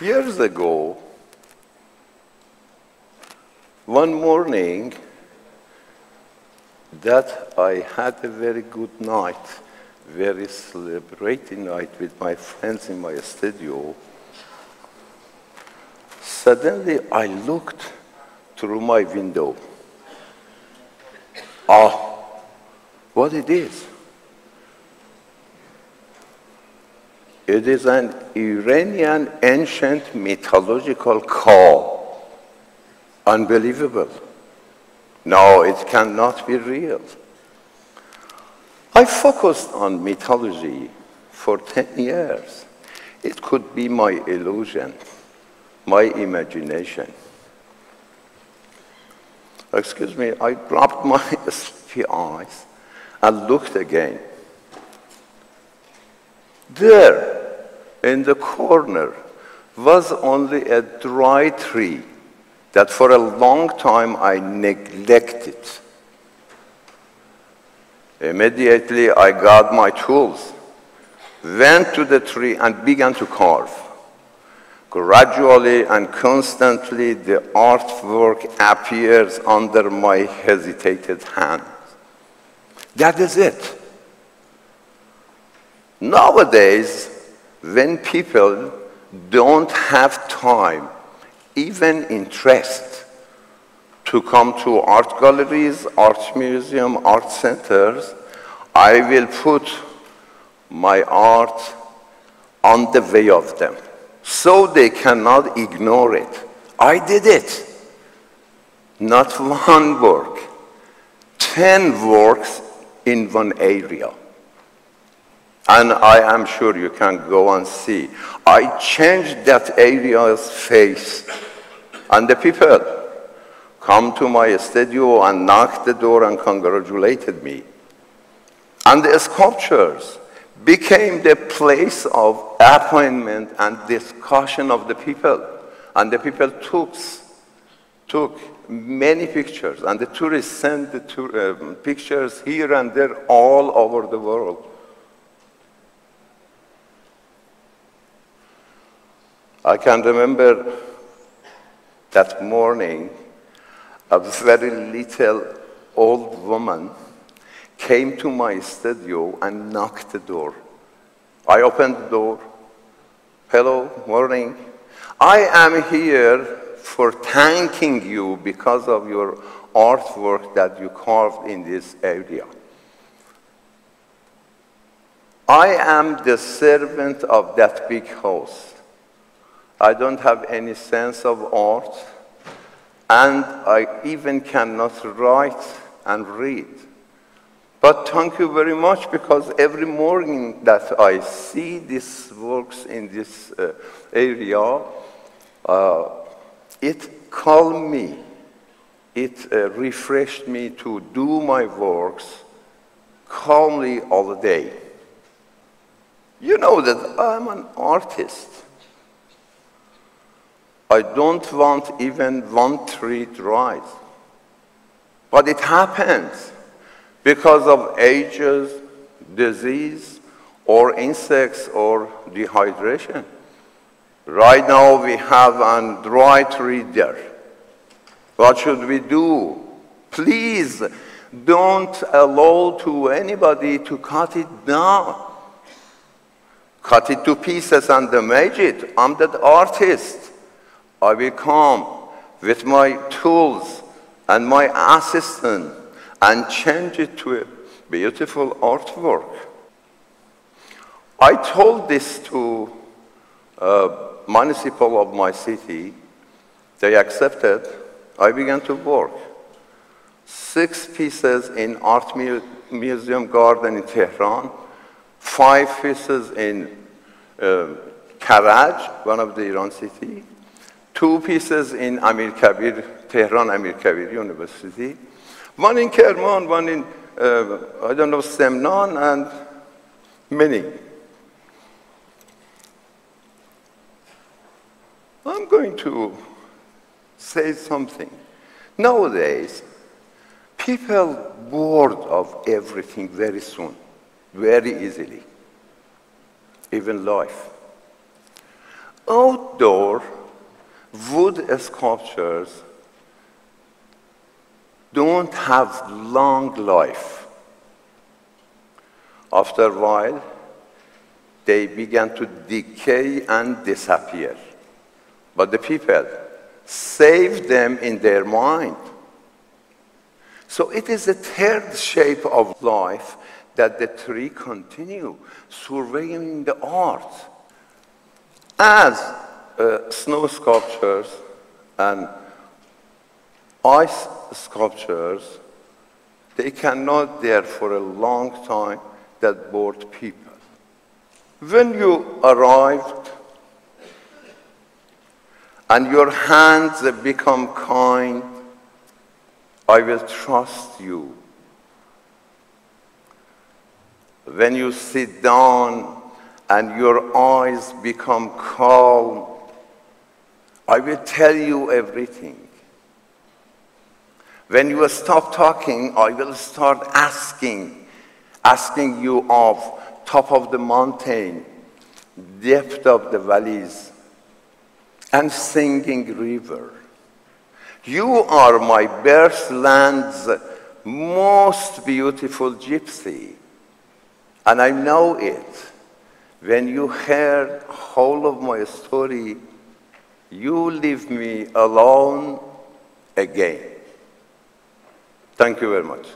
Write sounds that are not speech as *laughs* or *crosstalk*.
Years ago, one morning, that I had a very good night, very celebrating night with my friends in my studio. Suddenly, I looked through my window. Ah, what it is? It is an Iranian ancient mythological call. Unbelievable. No, it cannot be real. I focused on mythology for 10 years. It could be my illusion, my imagination. Excuse me, I dropped my *laughs* sleepy eyes and looked again. There, in the corner, was only a dry tree that for a long time I neglected. Immediately I got my tools, went to the tree and began to carve. Gradually and constantly the artwork appears under my hesitated hands. That is it. Nowadays, when people don't have time even interest to come to art galleries, art museum, art centers, I will put my art on the way of them so they cannot ignore it. I did it. Not *laughs* one work, 10 works in one area. And I am sure you can go and see. I changed that area's face. And the people come to my studio and knocked the door and congratulated me. And the sculptures became the place of appointment and discussion of the people. And the people took, took many pictures. And the tourists sent the tour, uh, pictures here and there all over the world. I can remember that morning a very little old woman came to my studio and knocked the door. I opened the door. Hello, morning. I am here for thanking you because of your artwork that you carved in this area. I am the servant of that big house. I don't have any sense of art, and I even cannot write and read. But thank you very much because every morning that I see these works in this uh, area, uh, it calmed me, it uh, refreshed me to do my works calmly all the day. You know that I'm an artist. I don't want even one tree to rise. But it happens because of ages, disease, or insects or dehydration. Right now we have a dry tree there. What should we do? Please don't allow to anybody to cut it down. Cut it to pieces and damage it. I'm the artist. I will come with my tools and my assistant and change it to a beautiful artwork. I told this to uh, municipal of my city. They accepted. I began to work. Six pieces in Art Mu Museum Garden in Tehran, five pieces in uh, Karaj, one of the Iran city, two pieces in Amir Kabir, Tehran Amir Kabir University, one in Kerman, one in, uh, I don't know, Semnan, and many. I'm going to say something. Nowadays, people bored of everything very soon, very easily, even life. outdoor wood sculptures don't have long life. After a while, they began to decay and disappear. But the people saved them in their mind. So it is the third shape of life that the tree continue surveying the art. As uh, snow sculptures and ice sculptures, they cannot there for a long time that bored people. When you arrived and your hands become kind, I will trust you. When you sit down and your eyes become calm, I will tell you everything. When you stop talking, I will start asking, asking you of top of the mountain, depth of the valleys, and singing river. You are my birthland's most beautiful gypsy, and I know it. When you hear whole of my story, you leave me alone again. Thank you very much.